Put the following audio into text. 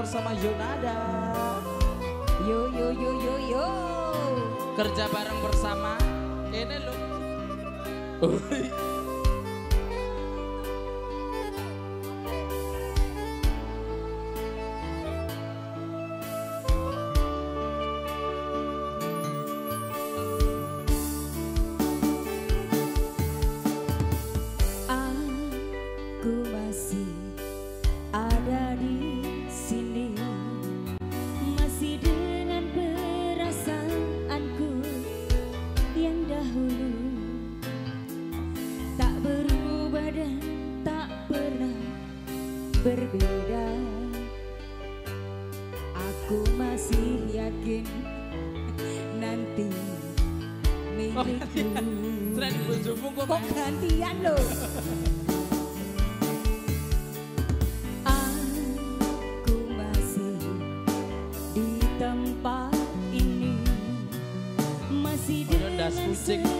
bersama Yonada. Yo yo yo yo yo. Kerja bareng bersama. Ini loh. Aku masih yakin nanti milikku. Tren bojomu kok gantian lo Aku masih di tempat ini masih di kucing.